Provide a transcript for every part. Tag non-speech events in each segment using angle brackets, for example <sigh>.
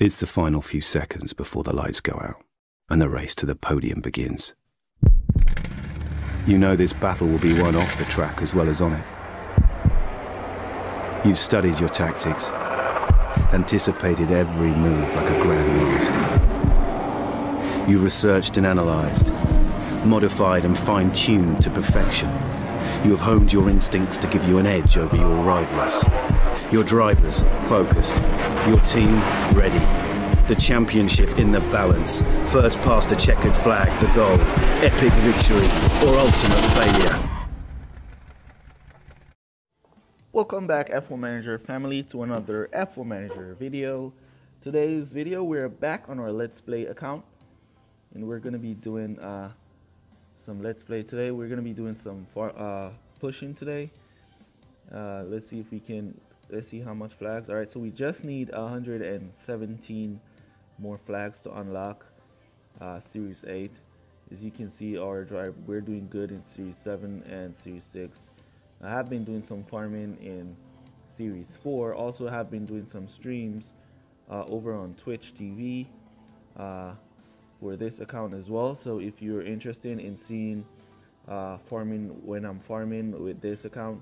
It's the final few seconds before the lights go out and the race to the podium begins. You know this battle will be won off the track as well as on it. You've studied your tactics, anticipated every move like a grandmaster. You've researched and analysed, modified and fine-tuned to perfection. You have honed your instincts to give you an edge over your rivals. Your drivers focused, your team ready. The championship in the balance. First past the checkered flag, the goal. Epic victory or ultimate failure. Welcome back F1 Manager family to another F1 Manager video. Today's video we're back on our Let's Play account and we're going to be doing uh, some Let's Play today. We're to be doing some far, uh, pushing today. Uh, let's see if we can, let's see how much flags. Alright, so we just need 117 more flags to unlock uh, Series 8. As you can see, our drive, we're doing good in Series 7 and Series 6. I have been doing some farming in Series 4. Also have been doing some streams uh, over on Twitch TV. For this account as well. So if you're interested in seeing uh, farming when I'm farming with this account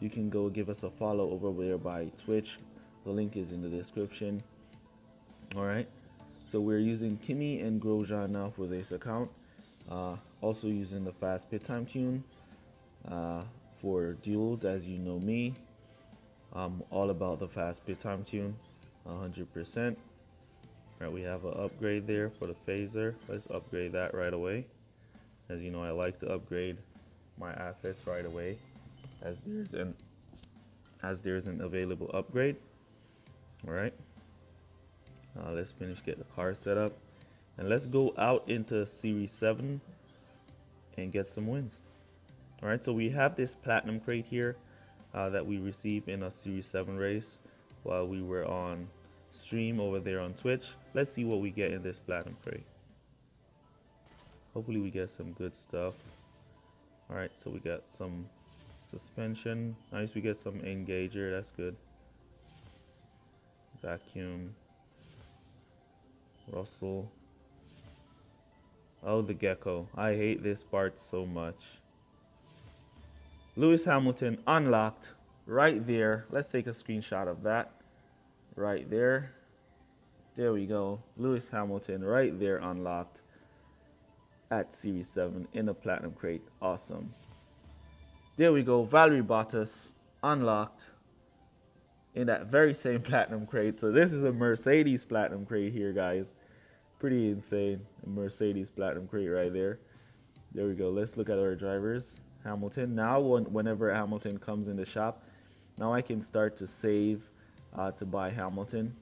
you can go give us a follow over there by Twitch. The link is in the description. Alright? So we're using Kimi and Grosjean now for this account. Uh, also using the fast pit time tune uh, for duels as you know me. I'm all about the fast pit time tune 100% Right, we have an upgrade there for the phaser. Let's upgrade that right away. As you know, I like to upgrade my assets right away as there's an as there's an available upgrade. All right. Uh, let's finish get the car set up and let's go out into series 7 and get some wins all right so we have this platinum crate here uh, that we received in a series 7 race while we were on stream over there on Twitch. Let's see what we get in this platinum crate. Hopefully we get some good stuff. Alright, so we got some suspension. Nice, we get some engager, that's good. Vacuum. Russell. Oh, the gecko. I hate this part so much. Lewis Hamilton unlocked right there. Let's take a screenshot of that right there. There we go. Lewis Hamilton right there unlocked at Series 7 in a Platinum Crate. Awesome. There we go. Valtteri Bottas unlocked in that very same <laughs> Platinum Crate. So this is a Mercedes Platinum Crate here, guys. Pretty insane. A Mercedes Platinum Crate right there. There we go. Let's look at our drivers. Hamilton. Now, whenever Hamilton comes in the shop, now I can start to save uh, to buy Hamilton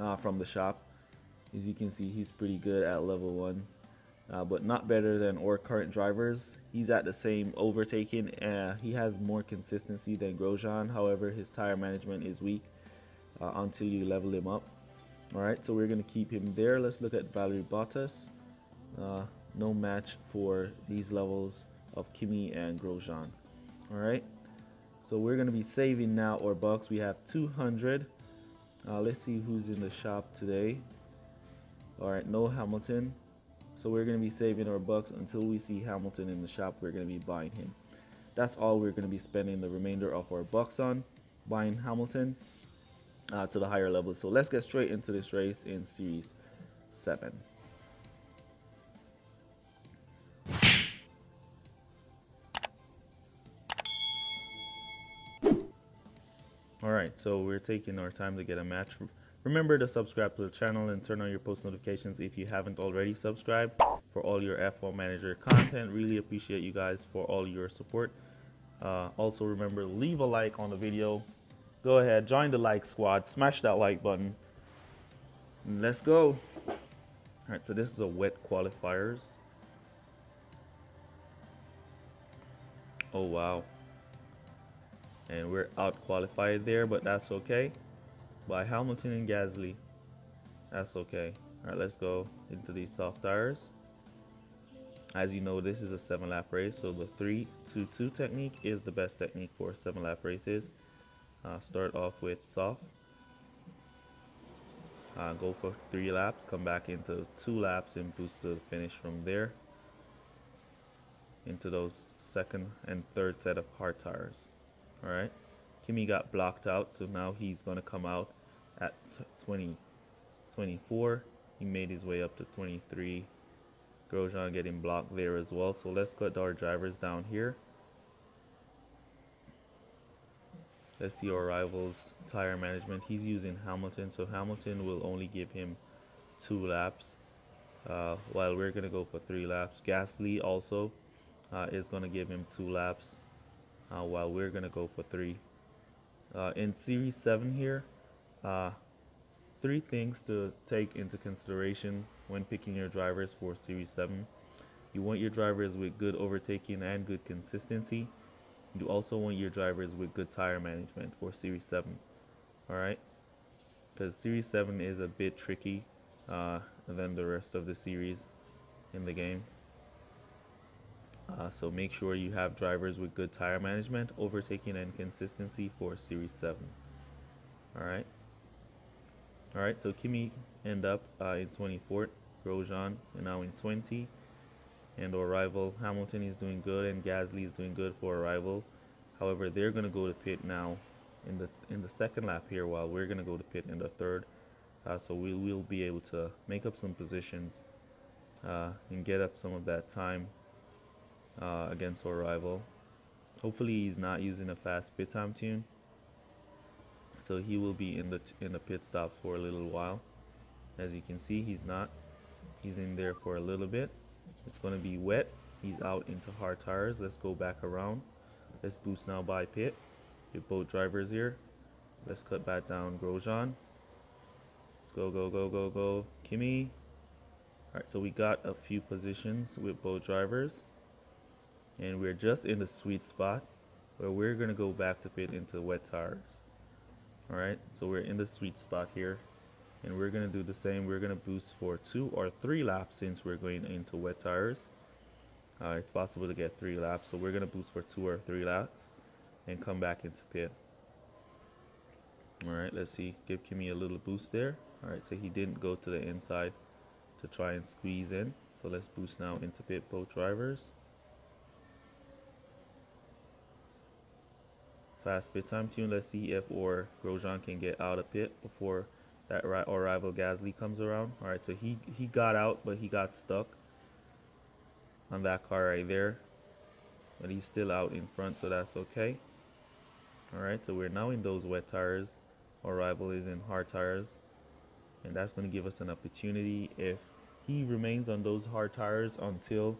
uh, from the shop. As you can see, he's pretty good at level 1, uh, but not better than or current drivers. He's at the same overtaking. Uh, he has more consistency than Grosjean. However, his tire management is weak uh, until you level him up. Alright, so we're going to keep him there. Let's look at Valtteri Bottas. Uh, no match for these levels of Kimi and Grosjean. Alright, so we're going to be saving now our bucks. We have 200 uh, let's see who's in the shop today. Alright, no Hamilton. So we're going to be saving our bucks until we see Hamilton in the shop. We're going to be buying him. That's all we're going to be spending the remainder of our bucks on. Buying Hamilton uh, to the higher levels. So let's get straight into this race in Series 7. Alright, so we're taking our time to get a match. Remember to subscribe to the channel and turn on your post notifications if you haven't already subscribed for all your F1 Manager content. Really appreciate you guys for all your support. Uh, also remember, leave a like on the video. Go ahead, join the like squad, smash that like button. Let's go. Alright, so this is a wet qualifiers. Oh wow and we're out qualified there but that's okay. By Hamilton and Gasly that's okay. Alright let's go into these soft tires. As you know this is a seven lap race so the 3 2 2 technique is the best technique for seven lap races. Uh, start off with soft. Uh, go for three laps, come back into two laps and boost to the finish from there. Into those second and third set of hard tires. Alright, Kimi got blocked out, so now he's going to come out at 20, 24. He made his way up to 23. Grosjean getting blocked there as well. So let's cut our drivers down here. Let's see our rivals tire management. He's using Hamilton, so Hamilton will only give him two laps, uh, while we're gonna go for three laps. Gasly also uh, is gonna give him two laps, uh, while we're gonna go for three. Uh, in Series 7 here, uh, three things to take into consideration when picking your drivers for Series 7. You want your drivers with good overtaking and good consistency. You also want your drivers with good tire management for Series 7. Alright? Because Series 7 is a bit tricky uh, than the rest of the series in the game. Uh, so make sure you have drivers with good tire management, overtaking, and consistency for Series 7. Alright? Alright, so Kimi end up uh, in 24th, Grosjean and now in 20 and our rival Hamilton is doing good and Gasly is doing good for a rival. However, they're going to go to pit now in the in the second lap here, while we're going to go to pit in the third. Uh, so we will be able to make up some positions uh, and get up some of that time uh, against our rival. Hopefully, he's not using a fast pit time tune, so he will be in the in the pit stop for a little while. As you can see, he's not. He's in there for a little bit. It's going to be wet. He's out into hard tires. Let's go back around. Let's boost now by pit. Get both drivers here. Let's cut back down Grosjean. Let's go, go, go, go, go. Kimi. Alright, so we got a few positions with both drivers. And we're just in the sweet spot where we're going to go back to pit into wet tires. Alright, so we're in the sweet spot here. And we're going to do the same. We're going to boost for two or three laps since we're going into wet tires. Uh, it's possible to get three laps so we're going to boost for two or three laps and come back into pit. Alright let's see. Give Kimi a little boost there. Alright so he didn't go to the inside to try and squeeze in. So let's boost now into pit both drivers fast pit time tune let's see if or Grosjean can get out of pit before that right or rival Gasly comes around. All right, so he he got out, but he got stuck on that car right there. But he's still out in front, so that's okay. All right, so we're now in those wet tires. Our rival is in hard tires, and that's going to give us an opportunity if he remains on those hard tires until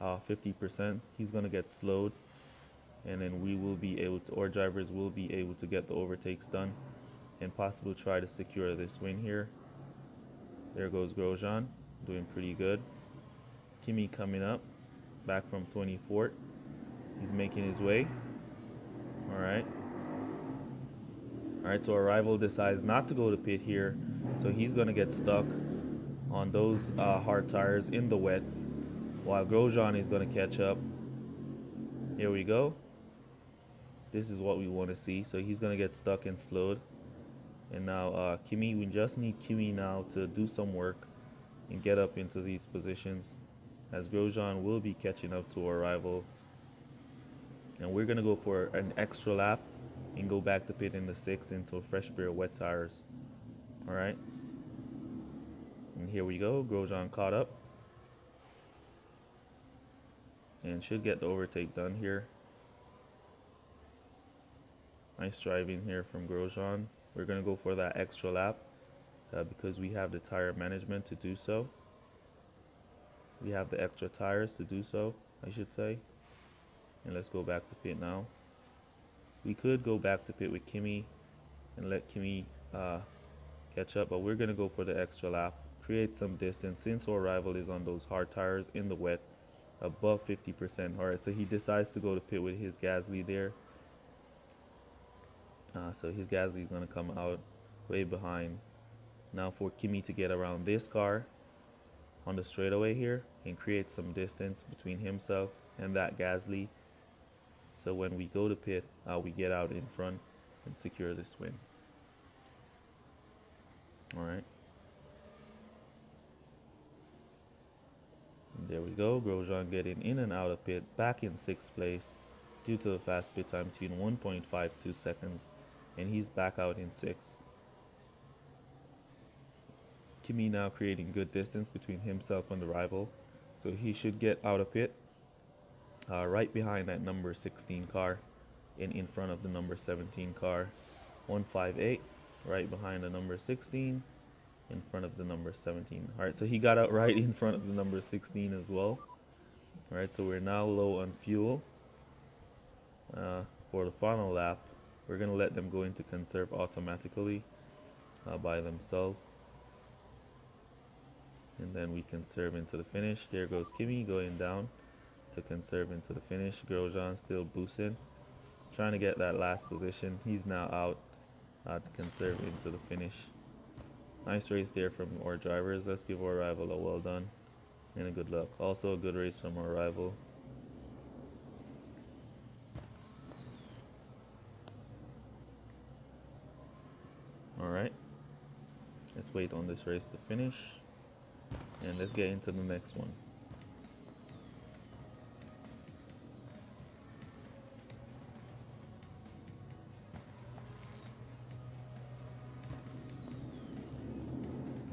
50%. Uh, he's going to get slowed, and then we will be able to, our drivers will be able to get the overtakes done and possibly try to secure this win here. There goes Grosjean, doing pretty good. Kimi coming up, back from 24th. He's making his way. Alright. Alright, so our rival decides not to go to pit here. So he's going to get stuck on those uh, hard tires in the wet. While Grosjean is going to catch up. Here we go. This is what we want to see. So he's going to get stuck and slowed. And now uh, Kimi, we just need Kimi now to do some work and get up into these positions as Grosjean will be catching up to our rival. And we're going to go for an extra lap and go back to pit in the six into a fresh pair of wet tires. Alright. And here we go. Grosjean caught up. And should get the overtake done here. Nice driving here from Grosjean. We're going to go for that extra lap uh, because we have the tire management to do so. We have the extra tires to do so, I should say. And let's go back to pit now. We could go back to pit with Kimi and let Kimi uh, catch up, but we're going to go for the extra lap. Create some distance since our rival is on those hard tires in the wet above 50%. Alright, so he decides to go to pit with his Gasly there. Uh, so his Gasly is going to come out way behind. Now for Kimi to get around this car on the straightaway here and create some distance between himself and that Gasly. So when we go to pit, uh, we get out in front and secure this win. All right. There we go, Grosjean getting in and out of pit, back in 6th place due to a fast pit time between 1.52 seconds and he's back out in six. Kimi now creating good distance between himself and the rival, so he should get out of pit uh, right behind that number 16 car and in front of the number 17 car. 158 right behind the number 16 in front of the number 17 all right so he got out right in front of the number 16 as well. All right so we're now low on fuel uh, for the final lap we're gonna let them go into conserve automatically uh, by themselves. And then we conserve into the finish. There goes Kimi going down to conserve into the finish. Grosjean still boosting trying to get that last position. He's now out uh, to conserve into the finish. Nice race there from our drivers. Let's give our rival a well done and a good luck. Also a good race from our rival alright let's wait on this race to finish and let's get into the next one.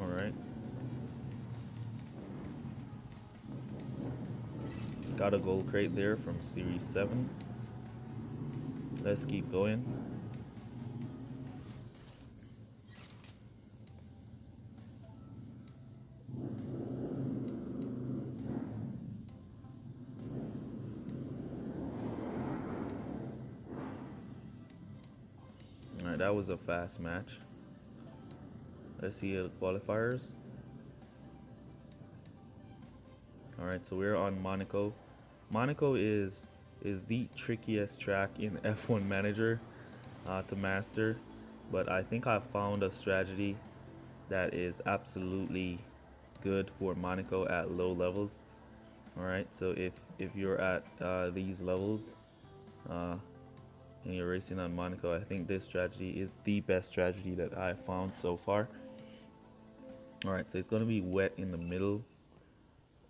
Alright. Got a gold crate there from Series 7. Let's keep going. That was a fast match. Let's see the qualifiers. Alright, so we're on Monaco. Monaco is is the trickiest track in <laughs> F1 Manager uh, to master, but I think I found a strategy that is absolutely good for Monaco at low levels. Alright, so if, if you're at uh, these levels, uh, and you're racing on Monaco, I think this strategy is the best strategy that I've found so far. Alright, so it's going to be wet in the middle.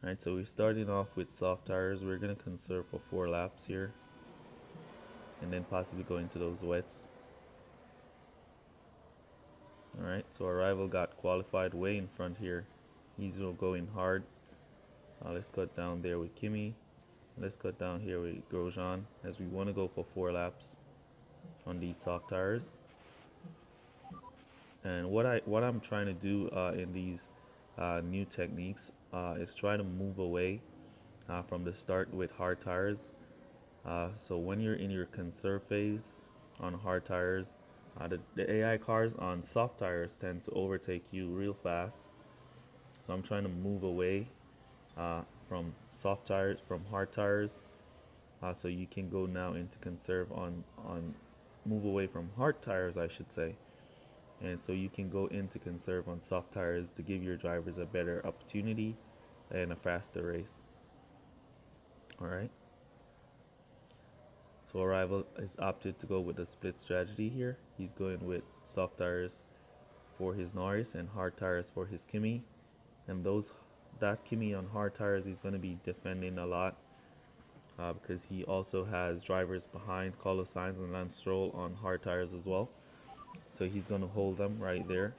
Alright, so we're starting off with soft tires. We're going to conserve for four laps here. And then possibly go into those wets. Alright, so our rival got qualified way in front here. He's going hard. Uh, let's cut down there with Kimi. Let's cut down here with Grosjean as we want to go for four laps on these soft tires. And what I what I'm trying to do uh, in these uh, new techniques uh, is try to move away uh, from the start with hard tires. Uh, so when you're in your conserve phase on hard tires uh, the, the AI cars on soft tires tend to overtake you real fast. So I'm trying to move away from soft tires from hard tires so you can go now into conserve on on move away from hard tires I should say. And so you can go in to conserve on soft tires to give your drivers a better opportunity and a faster race. Alright so Arrival has opted to go with the split strategy here. He's going with soft tires for his Norris and hard tires for his Kimi. And those that Kimi on hard tires he's going to be defending a lot uh, because he also has drivers behind Carlos Sainz and Lance Stroll on hard tires as well. So he's going to hold them right there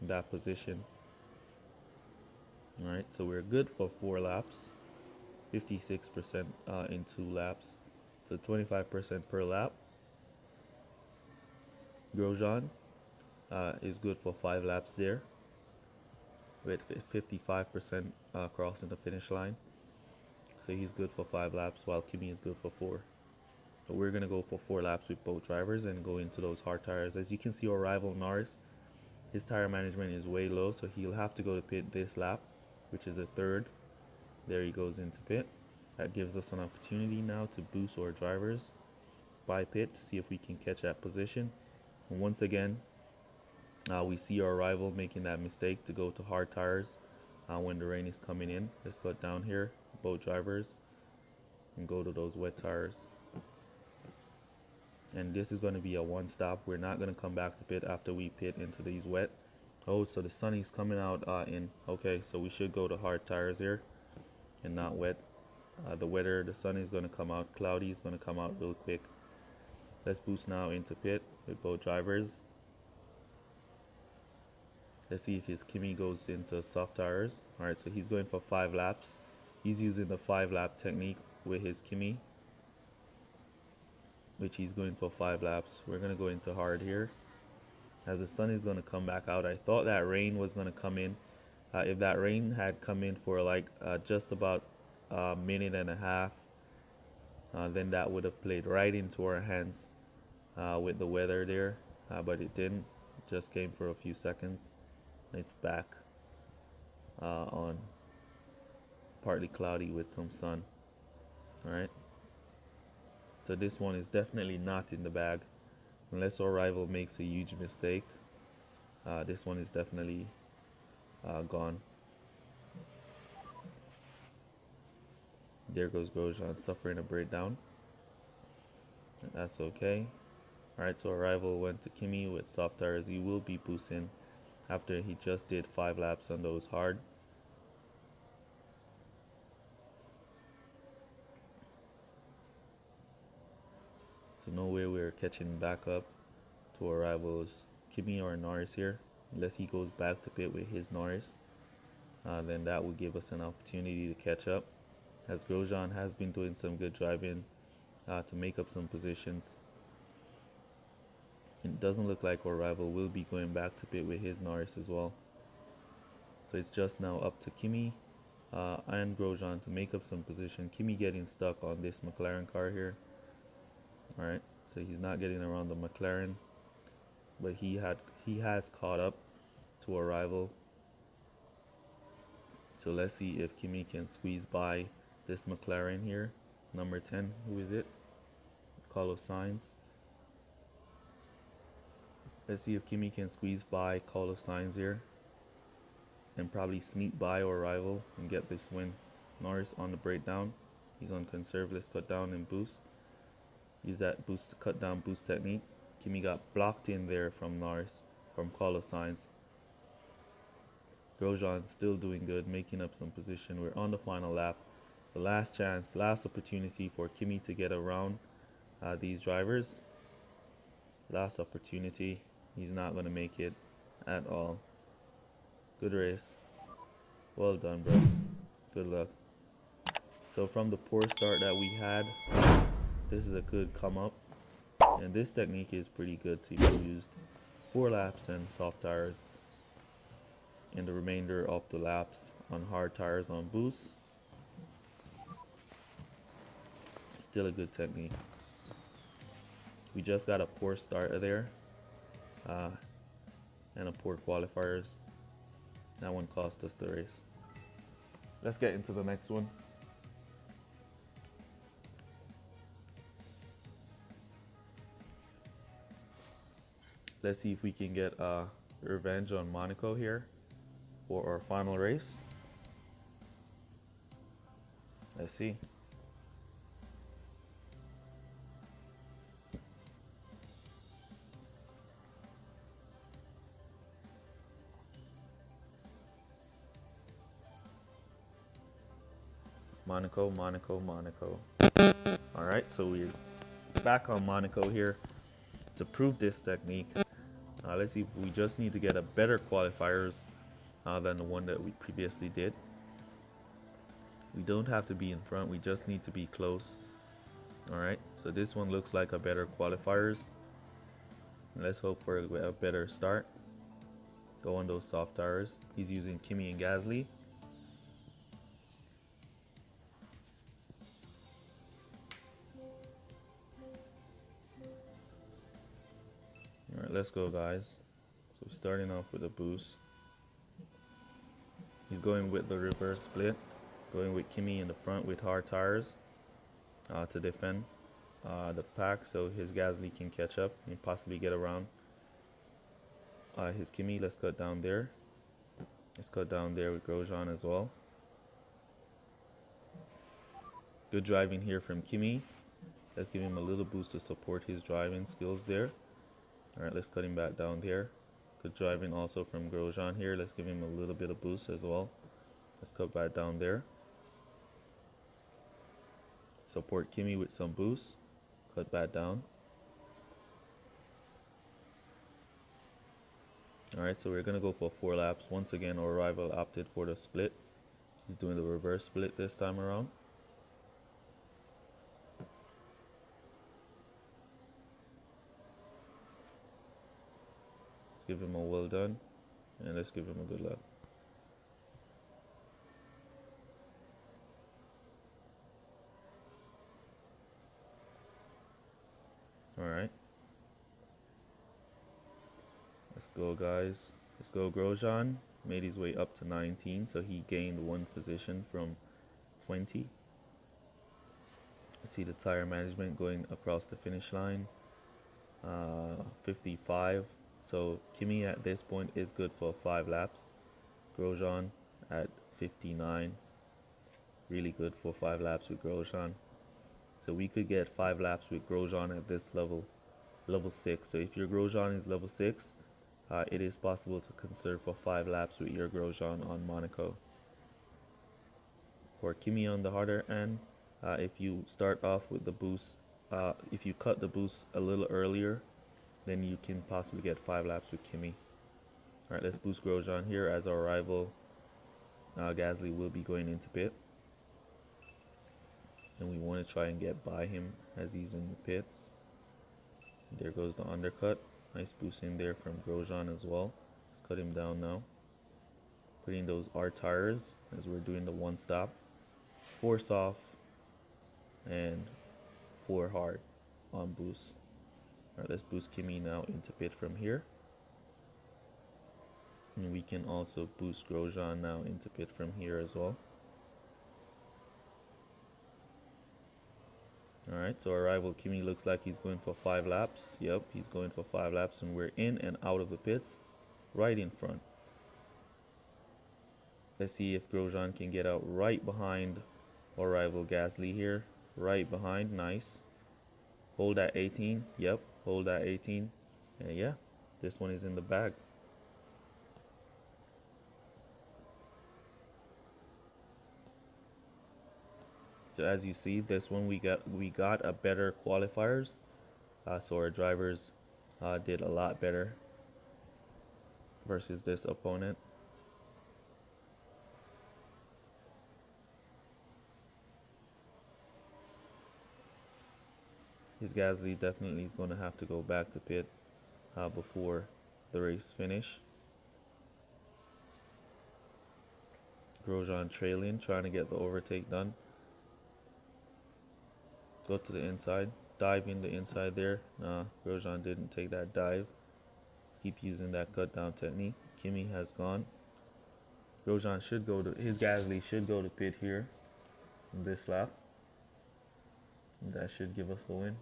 in that position. Alright, so we're good for four laps. 56% uh, in two laps. So 25% per lap. Grosjean uh, is good for five laps there. With 55% uh, crossing the finish line. So he's good for five laps while Kimi is good for four. So we're going to go for four laps with both drivers and go into those hard tires. As you can see our rival Norris, his tire management is way low so he'll have to go to pit this lap which is the third. There he goes into pit. That gives us an opportunity now to boost our drivers by pit to see if we can catch that position. And once again, uh, we see our rival making that mistake to go to hard tires uh, when the rain is coming in. Let's go down here, both drivers, and go to those wet tires and this is going to be a one stop we're not going to come back to pit after we pit into these wet oh so the sun is coming out uh, in okay so we should go to hard tires here and not wet. Uh, the weather, the sun is going to come out cloudy, is going to come out real quick. Let's boost now into pit with both drivers. Let's see if his Kimi goes into soft tires. Alright, so he's going for five laps. He's using the five lap technique with his Kimi. Which he's going for five laps. We're going to go into hard here. As the sun is going to come back out. I thought that rain was going to come in. Uh, if that rain had come in for like uh, just about a minute and a half, uh, then that would have played right into our hands uh, with the weather there. Uh, but it didn't. It just came for a few seconds it's back uh, on partly cloudy with some sun alright so this one is definitely not in the bag. Unless our rival makes a huge mistake uh, this one is definitely uh, gone. There goes Grosjean suffering a breakdown. That's okay. Alright so our rival went to Kimi with soft tires he will be boosting after he just did five laps on those hard. So no way we're catching back up to our rivals Kimi or Norris here unless he goes back to pit with his Norris. Uh, then that will give us an opportunity to catch up as Grosjean has been doing some good driving uh, to make up some positions it doesn't look like our rival will be going back to pit with his Norris as well. So it's just now up to Kimi uh, and Grosjean to make up some position. Kimi getting stuck on this McLaren car here. Alright, so he's not getting around the McLaren. But he had he has caught up to a rival. So let's see if Kimi can squeeze by this McLaren here. Number 10, who is it? It's Carlos Sainz. Let's see if Kimi can squeeze by Carlos Sainz here and probably sneak by our rival and get this win. Norris on the breakdown. He's on conserve. Let's cut down and boost. Use that boost to cut down boost technique. Kimi got blocked in there from Norris, from Carlos Sainz. Grosjean still doing good, making up some position. We're on the final lap. The last chance, last opportunity for Kimi to get around uh, these drivers. Last opportunity. He's not going to make it at all. Good race. Well done, bro. Good luck. So from the poor start that we had, this is a good come up. And this technique is pretty good to use four laps and soft tires and the remainder of the laps on hard tires on boost. Still a good technique. We just got a poor start there uh, and a poor qualifiers. That one cost us the race. Let's get into the next one. Let's see if we can get uh, revenge on Monaco here for our final race. Let's see. Monaco, Monaco, Monaco. Alright, so we're back on Monaco here to prove this technique. Uh, let's see, we just need to get a better qualifiers uh, than the one that we previously did. We don't have to be in front, we just need to be close. Alright, so this one looks like a better qualifiers. Let's hope for a better start. Go on those soft tires. He's using Kimi and Gasly. Let's go guys. So starting off with a boost. He's going with the reverse split. Going with Kimi in the front with hard tires uh, to defend uh, the pack so his Gasly can catch up and possibly get around uh, his Kimi. Let's cut down there. Let's cut down there with Grosjean as well. Good driving here from Kimi. Let's give him a little boost to support his driving skills there. Alright, let's cut him back down here. Good driving also from Grosjean here. Let's give him a little bit of boost as well. Let's cut back down there. support Kimi with some boost. Cut that down. Alright, so we're going to go for four laps. Once again, our rival opted for the split. He's doing the reverse split this time around. Give him a well done. And let's give him a good luck. Alright. Let's go, guys. Let's go, Grosjean. Made his way up to 19, so he gained one position from 20. See the tire management going across the finish line. Uh, 55. So Kimi at this point is good for five laps. Grosjean at 59. Really good for five laps with Grosjean. So we could get five laps with Grosjean at this level, level six. So if your Grosjean is level six, uh, it is possible to conserve for five laps with your Grosjean on Monaco. For Kimi on the harder end, uh, if you start off with the boost, uh, if you cut the boost a little earlier, then you can possibly get five laps with Kimi. Alright, let's boost Grosjean here as our rival uh, Gasly will be going into pit. And we want to try and get by him as he's in the pits. There goes the undercut. Nice boost in there from Grosjean as well. Let's cut him down now. Putting those R tires as we're doing the one stop. Four soft and four hard on boost. Let's boost Kimi now into pit from here. And we can also boost Grosjean now into pit from here as well. Alright, so our rival Kimi looks like he's going for five laps. Yep, he's going for five laps and we're in and out of the pits right in front. Let's see if Grosjean can get out right behind our rival Gasly here. Right behind, nice. Hold at 18, yep, hold at 18. And yeah, this one is in the bag. So as you see, this one we got we got a better qualifiers. Uh, so our drivers uh, did a lot better versus this opponent. His Gasly definitely is going to have to go back to pit uh, before the race finish. Grosjean trailing, trying to get the overtake done. Go to the inside dive in the inside there. Nah Grosjean didn't take that dive. Let's keep using that cut down technique. Kimi has gone. Grosjean should go to his Gasly should go to pit here this lap. That should give us a win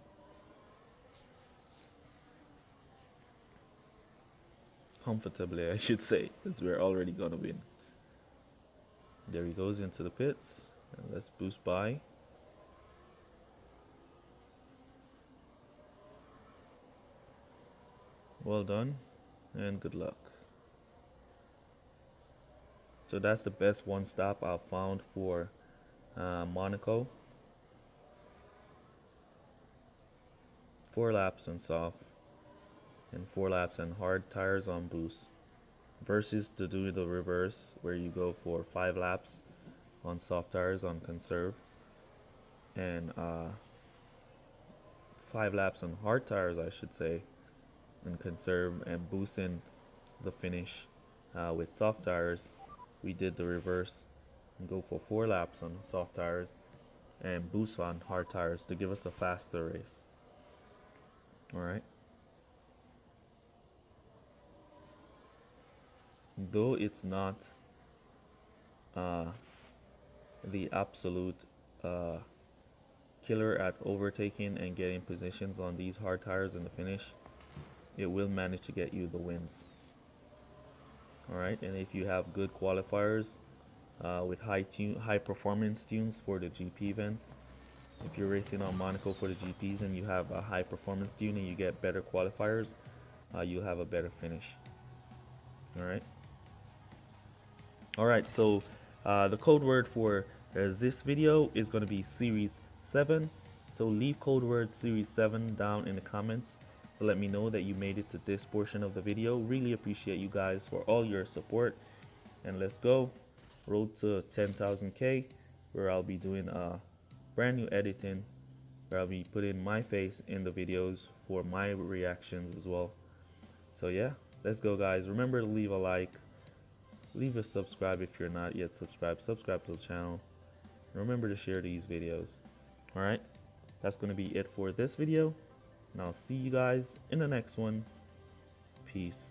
comfortably I should say because we're already gonna win. There he goes into the pits and let's boost by. Well done and good luck. So that's the best one stop I've found for uh, Monaco. Four laps and soft and four laps and hard tires on boost versus to do the reverse where you go for five laps on soft tires on conserve and uh, five laps on hard tires I should say and conserve and boosting the finish uh, with soft tires. We did the reverse and go for four laps on soft tires and boost on hard tires to give us a faster race. Alright though it's not uh, the absolute uh, killer at overtaking and getting positions on these hard tires in the finish it will manage to get you the wins. Alright and if you have good qualifiers uh, with high tune high performance tunes for the GP events if you're racing on Monaco for the GPs and you have a high performance tune and you get better qualifiers uh, you'll have a better finish. Alright alright so uh, the code word for uh, this video is going to be series 7. So leave code word series 7 down in the comments to let me know that you made it to this portion of the video. Really appreciate you guys for all your support. And let's go. Road to 10,000k where I'll be doing a brand new editing where I'll be putting my face in the videos for my reactions as well. So yeah, let's go guys. Remember to leave a like, leave a subscribe if you're not yet subscribed, subscribe to the channel. Remember to share these videos. Alright, that's going to be it for this video. And I'll see you guys in the next one. Peace.